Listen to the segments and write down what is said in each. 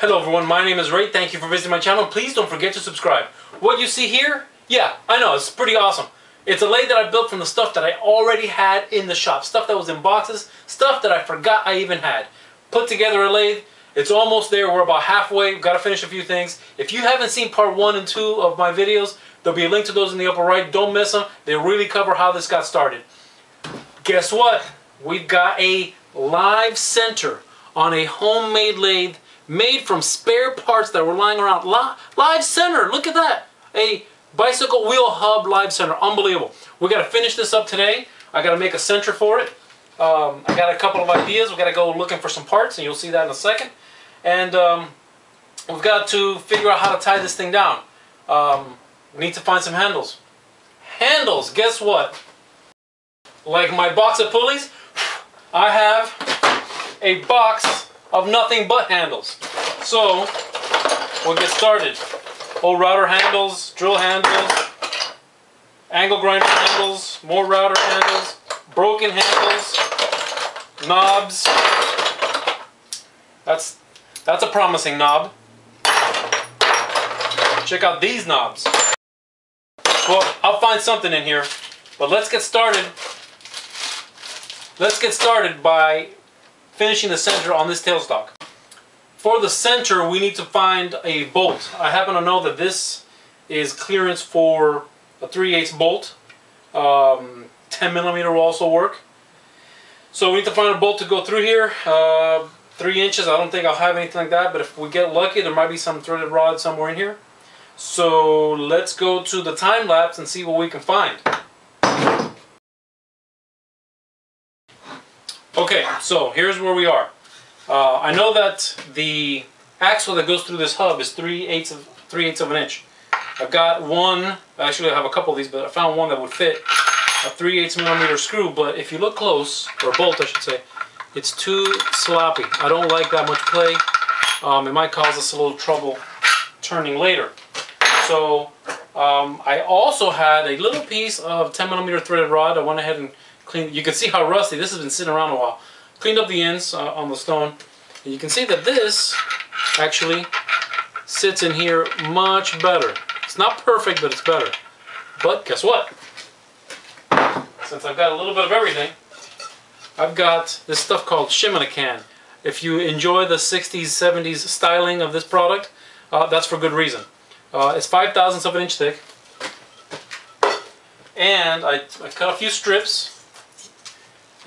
Hello everyone, my name is Ray. Thank you for visiting my channel. Please don't forget to subscribe. What you see here, yeah, I know, it's pretty awesome. It's a lathe that I built from the stuff that I already had in the shop. Stuff that was in boxes, stuff that I forgot I even had. Put together a lathe. It's almost there. We're about halfway. We've got to finish a few things. If you haven't seen part one and two of my videos, there'll be a link to those in the upper right. Don't miss them. They really cover how this got started. Guess what? We've got a live center on a homemade lathe made from spare parts that were lying around. Live center, look at that. A bicycle wheel hub live center, unbelievable. We got to finish this up today. I got to make a center for it. Um, I got a couple of ideas. We got to go looking for some parts, and you'll see that in a second. And um, we've got to figure out how to tie this thing down. Um, we need to find some handles. Handles, guess what? Like my box of pulleys, I have a box of nothing but handles. So, we'll get started. Old router handles, drill handles, angle grinder handles, more router handles, broken handles, knobs. That's, that's a promising knob. Check out these knobs. Well, I'll find something in here, but let's get started. Let's get started by finishing the center on this tailstock. For the center, we need to find a bolt. I happen to know that this is clearance for a 3 8 bolt. Um, 10 millimeter will also work. So we need to find a bolt to go through here. Uh, 3 inches, I don't think I'll have anything like that, but if we get lucky, there might be some threaded rod somewhere in here. So let's go to the time lapse and see what we can find. Okay, so here's where we are. Uh, I know that the axle that goes through this hub is 3 eighths of 3 eighths of an inch. I've got one, actually I have a couple of these, but I found one that would fit a 3 eighths millimeter screw, but if you look close, or bolt I should say, it's too sloppy. I don't like that much play. Um, it might cause us a little trouble turning later. So um, I also had a little piece of 10 millimeter threaded rod. I went ahead and Clean. You can see how rusty. This has been sitting around a while. Cleaned up the ends uh, on the stone. And you can see that this actually sits in here much better. It's not perfect, but it's better. But guess what? Since I've got a little bit of everything, I've got this stuff called Shimanocan. If you enjoy the 60s, 70s styling of this product, uh, that's for good reason. Uh, it's 5 thousandths of an inch thick. And I, I cut a few strips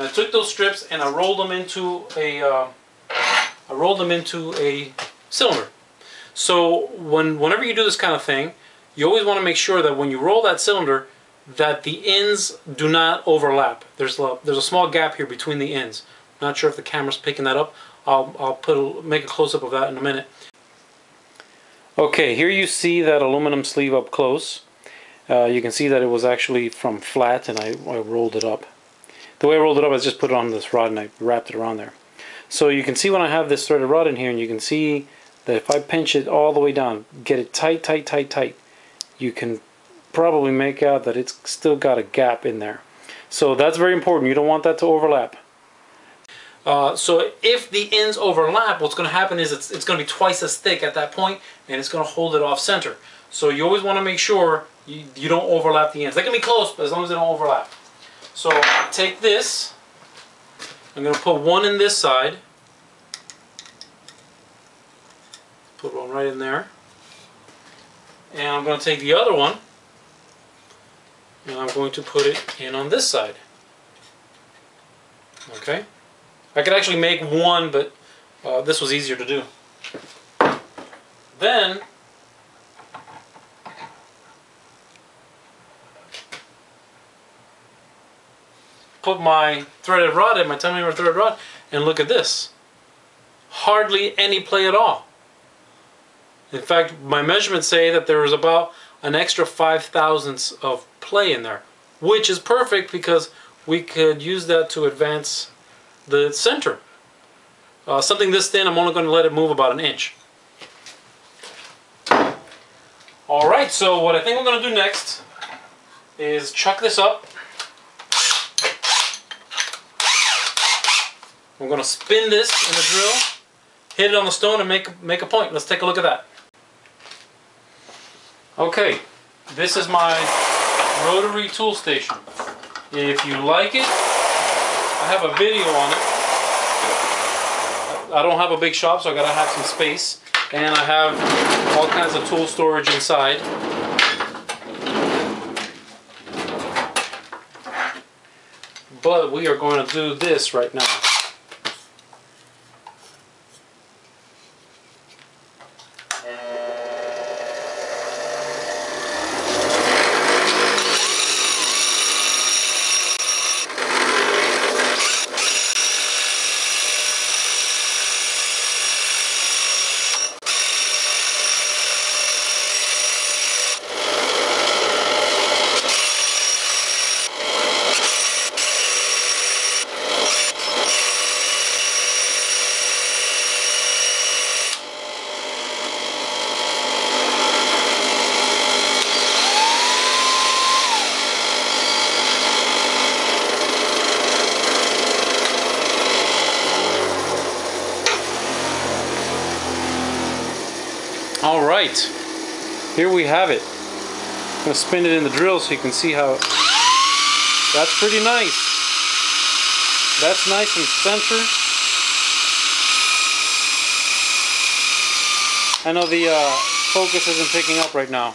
and I took those strips and I rolled them into a, uh, I rolled them into a cylinder. So when, whenever you do this kind of thing, you always want to make sure that when you roll that cylinder, that the ends do not overlap. There's a, there's a small gap here between the ends. I'm Not sure if the camera's picking that up. I'll, I'll put a, make a close-up of that in a minute. Okay, here you see that aluminum sleeve up close. Uh, you can see that it was actually from flat and I, I rolled it up. The way I rolled it up, I just put it on this rod and I wrapped it around there. So you can see when I have this threaded rod in here, and you can see that if I pinch it all the way down, get it tight, tight, tight, tight, you can probably make out that it's still got a gap in there. So that's very important. You don't want that to overlap. Uh, so if the ends overlap, what's going to happen is it's, it's going to be twice as thick at that point, and it's going to hold it off center. So you always want to make sure you, you don't overlap the ends. They can be close, but as long as they don't overlap. So take this, I'm going to put one in this side, put one right in there, and I'm going to take the other one and I'm going to put it in on this side. Okay? I could actually make one, but uh, this was easier to do. Then put my threaded rod in, my 10 millimeter threaded rod, and look at this. Hardly any play at all. In fact, my measurements say that there was about an extra 5 thousandths of play in there, which is perfect because we could use that to advance the center. Uh, something this thin, I'm only going to let it move about an inch. Alright, so what I think we're going to do next is chuck this up I'm going to spin this in the drill, hit it on the stone and make make a point. Let's take a look at that. Okay, this is my rotary tool station. If you like it, I have a video on it. I don't have a big shop, so I gotta have some space. And I have all kinds of tool storage inside. But we are going to do this right now. All right, here we have it. I'm gonna spin it in the drill so you can see how, that's pretty nice. That's nice and center. I know the uh, focus isn't picking up right now.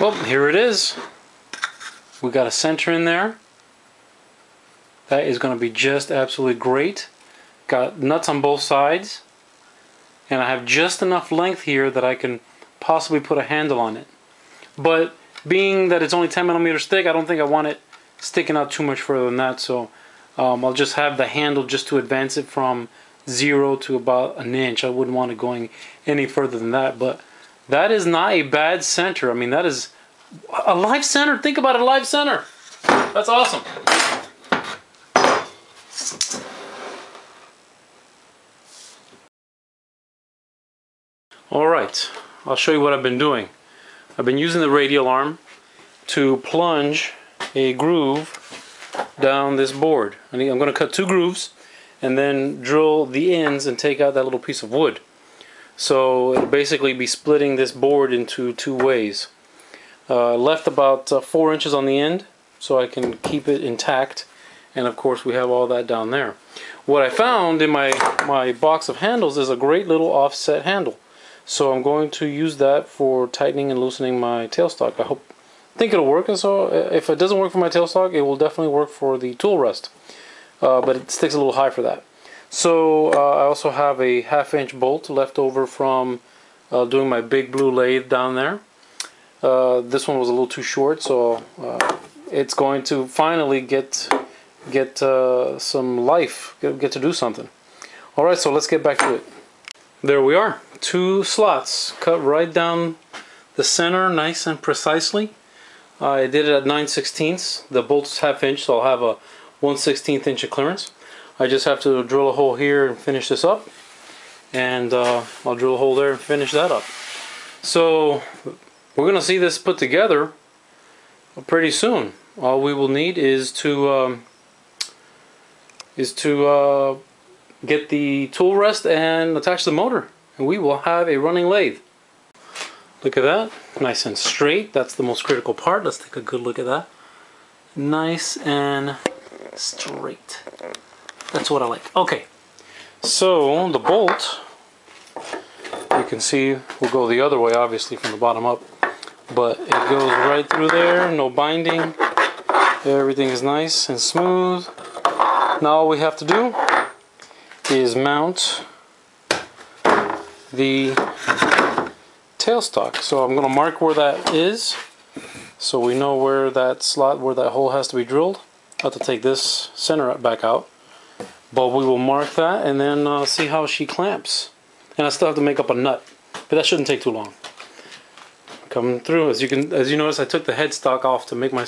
Well, here it is. We got a center in there. That is going to be just absolutely great. Got nuts on both sides. And I have just enough length here that I can possibly put a handle on it. But being that it's only 10 millimeters thick, I don't think I want it sticking out too much further than that. So um, I'll just have the handle just to advance it from zero to about an inch. I wouldn't want it going any further than that. But that is not a bad center. I mean, that is a live center. Think about a live center. That's awesome. All right, I'll show you what I've been doing. I've been using the radial arm to plunge a groove down this board. I'm going to cut two grooves and then drill the ends and take out that little piece of wood. So it'll basically be splitting this board into two ways. Uh, left about uh, four inches on the end so I can keep it intact and of course we have all that down there. What I found in my, my box of handles is a great little offset handle. So I'm going to use that for tightening and loosening my tailstock. I hope think it'll work and so uh, if it doesn't work for my tailstock it will definitely work for the tool rest. Uh, but it sticks a little high for that. So uh, I also have a half inch bolt left over from uh, doing my big blue lathe down there. Uh, this one was a little too short so uh, it's going to finally get get uh, some life, get, get to do something. Alright so let's get back to it. There we are, two slots cut right down the center nice and precisely. I did it at 9 16ths. The bolt's half inch so I'll have a 1 16th inch of clearance. I just have to drill a hole here and finish this up. And uh, I'll drill a hole there and finish that up. So we're gonna see this put together pretty soon. All we will need is to um, is to uh, get the tool rest and attach the motor. And we will have a running lathe. Look at that. Nice and straight. That's the most critical part. Let's take a good look at that. Nice and straight that's what I like. Okay, so the bolt, you can see, will go the other way, obviously, from the bottom up. But it goes right through there, no binding. Everything is nice and smooth. Now all we have to do is mount the tailstock. So I'm going to mark where that is so we know where that slot, where that hole has to be drilled. I have to take this center back out. But we will mark that and then uh, see how she clamps. And I still have to make up a nut, but that shouldn't take too long. Coming through, as you can, as you notice, I took the headstock off to make my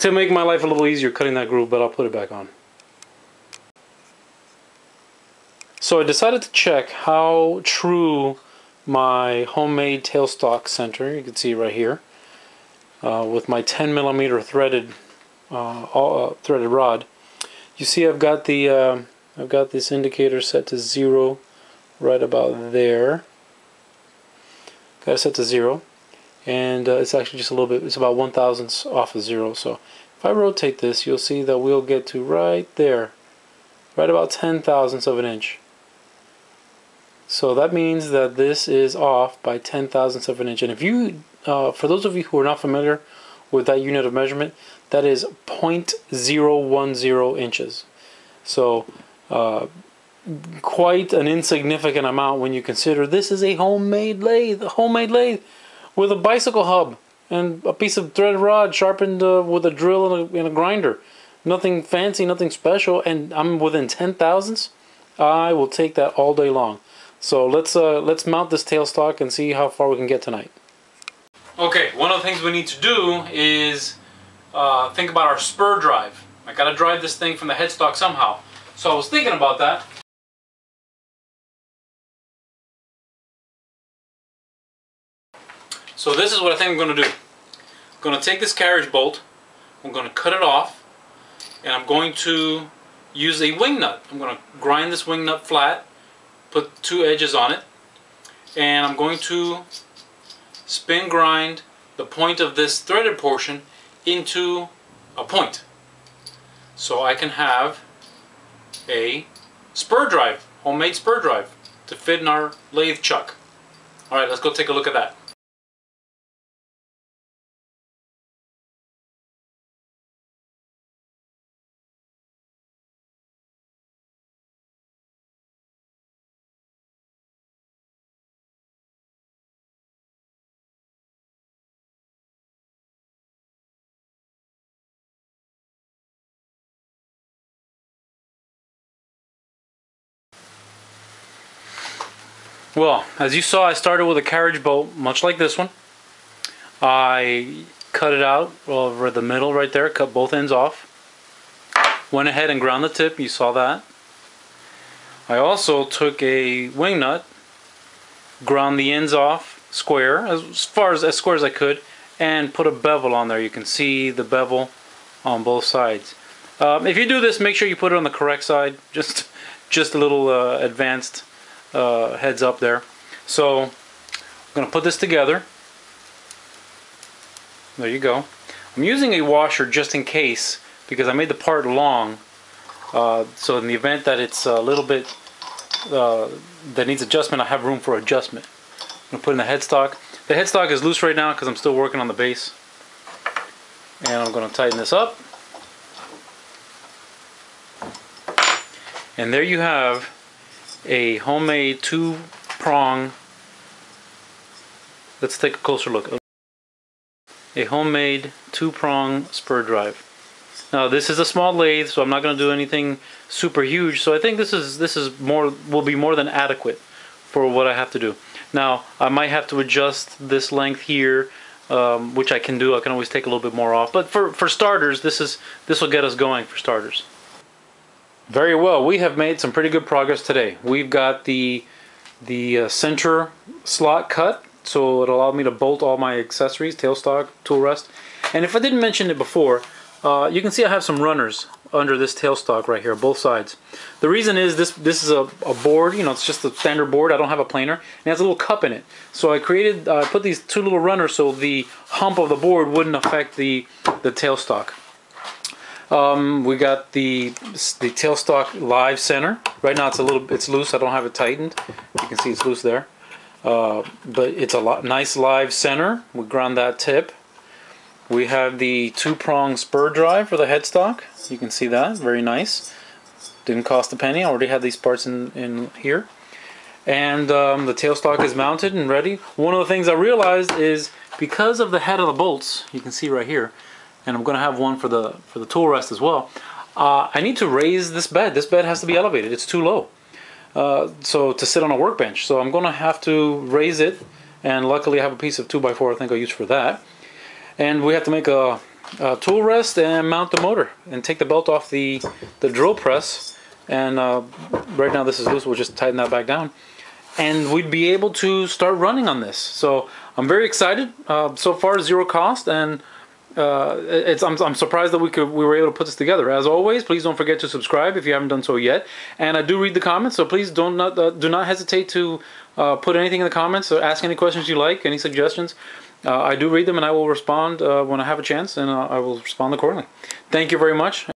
to make my life a little easier cutting that groove, but I'll put it back on. So I decided to check how true my homemade tailstock center. You can see right here uh, with my 10 millimeter threaded uh, all, uh, threaded rod. You see, I've got the uh, I've got this indicator set to zero, right about there. Got it set to zero, and uh, it's actually just a little bit. It's about one thousandths off of zero. So if I rotate this, you'll see that we'll get to right there, right about ten thousandths of an inch. So that means that this is off by ten thousandths of an inch. And if you, uh, for those of you who are not familiar with that unit of measurement, that is 0.010 inches. So quite an insignificant amount when you consider this is a homemade lathe, a homemade lathe with a bicycle hub and a piece of threaded rod sharpened uh, with a drill and a, and a, grinder. Nothing fancy, nothing special, and I'm within ten thousandths. I will take that all day long. So let's uh, let's mount this tailstock and see how far we can get tonight. Okay, one of the things we need to do is uh, think about our spur drive. I gotta drive this thing from the headstock somehow. So I was thinking about that. So this is what I think I'm gonna do. I'm gonna take this carriage bolt, I'm gonna cut it off, and I'm going to use a wing nut. I'm gonna grind this wing nut flat, put two edges on it, and I'm going to spin grind the point of this threaded portion into a point. So I can have a spur drive, homemade spur drive, to fit in our lathe chuck. Alright, let's go take a look at that. Well, as you saw, I started with a carriage bolt, much like this one. I cut it out over the middle right there, cut both ends off. Went ahead and ground the tip, you saw that. I also took a wing nut, ground the ends off square, as far as, as square as I could, and put a bevel on there. You can see the bevel on both sides. Um, if you do this, make sure you put it on the correct side, just, just a little uh, advanced uh, heads up there. So I'm going to put this together. There you go. I'm using a washer just in case because I made the part long. Uh, so in the event that it's a little bit uh, that needs adjustment, I have room for adjustment. I'm going to put in the headstock. The headstock is loose right now because I'm still working on the base. And I'm going to tighten this up. And there you have a homemade two prong let's take a closer look. A homemade two prong spur drive. Now this is a small lathe so I'm not going to do anything super huge so I think this is this is more will be more than adequate for what I have to do. Now I might have to adjust this length here um, which I can do. I can always take a little bit more off but for for starters this is this will get us going for starters very well, we have made some pretty good progress today. We've got the the uh, center slot cut, so it allowed me to bolt all my accessories, tailstock, tool rest. And if I didn't mention it before, uh, you can see I have some runners under this tailstock right here, both sides. The reason is this this is a, a board, you know, it's just a standard board. I don't have a planer. And it has a little cup in it. So I created, I uh, put these two little runners so the hump of the board wouldn't affect the, the tailstock. Um, we got the the tailstock live center. Right now it's a little it's loose. I don't have it tightened. You can see it's loose there. Uh, but it's a lot, nice live center. We ground that tip. We have the two prong spur drive for the headstock. You can see that very nice. Didn't cost a penny. I already had these parts in in here. And um, the tailstock is mounted and ready. One of the things I realized is because of the head of the bolts, you can see right here, and I'm going to have one for the for the tool rest as well. Uh, I need to raise this bed. This bed has to be elevated. It's too low. Uh, so to sit on a workbench. So I'm going to have to raise it. And luckily I have a piece of 2x4 I think I'll use for that. And we have to make a, a tool rest and mount the motor. And take the belt off the, the drill press. And uh, right now this is loose. We'll just tighten that back down. and we'd be able to start running on this. So I'm very excited. Uh, so far, zero cost, and uh, it's I'm, I'm surprised that we could we were able to put this together. As always, please don't forget to subscribe if you haven't done so yet. And I do read the comments, so please don't not, uh, do not hesitate to uh, put anything in the comments or ask any questions you like, any suggestions. Uh, I do read them and I will respond uh, when I have a chance, and uh, I will respond accordingly. Thank you very much.